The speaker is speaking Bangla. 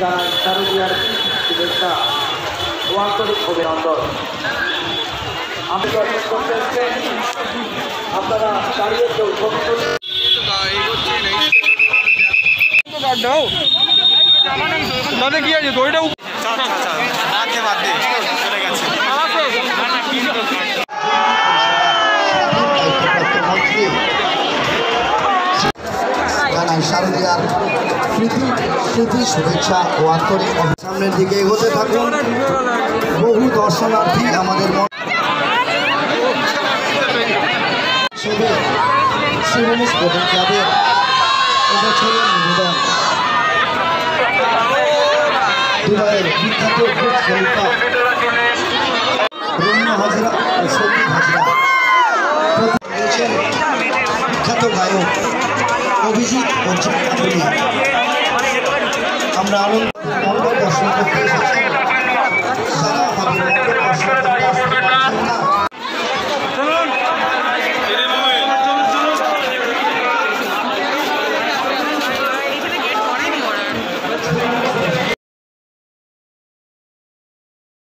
জানাই শারদীয়ার শুভেচ্ছা ও আন্তরিক অভিনন্দন আমি দর্শক করতে এসেছেন আপনারা দাঁড়িয়ে কেউ ছবি তুলুন। কি আছে দইটা জানাই শারদীয়ার প্রীতি প্রীতি, শুভেচ্ছা ও আন্তরিক সামনের দিকে এগোতে থাকুন। বহু দর্শনার্থী আমাদের শিবনী স্পোর্টিং ক্লাবের বিখ্যাত বুর্জ খলিফা রম্য বিখ্যাত গায়ক অভিজিৎ চিত্রাবলী আমরা আনন্দ মন্ডল দর্শন করতে এসেছি